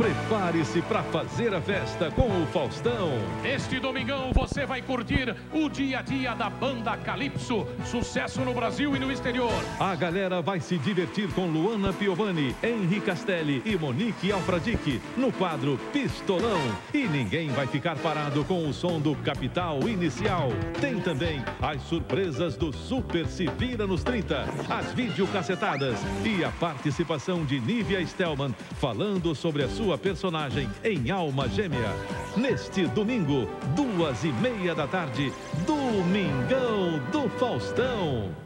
Prepare-se para fazer a festa com o Faustão. Este domingão você vai curtir o dia a dia da banda Calypso. Sucesso no Brasil e no exterior. A galera vai se divertir com Luana Piovani, Henri Castelli e Monique Alfradique no quadro Pistolão. E ninguém vai ficar parado com o som do Capital Inicial. Tem também as surpresas do Super Se Vira nos 30, as videocacetadas e a participação de Nívia Stelman falando sobre a sua personagem em Alma Gêmea. Neste domingo, duas e meia da tarde, Domingão do Faustão.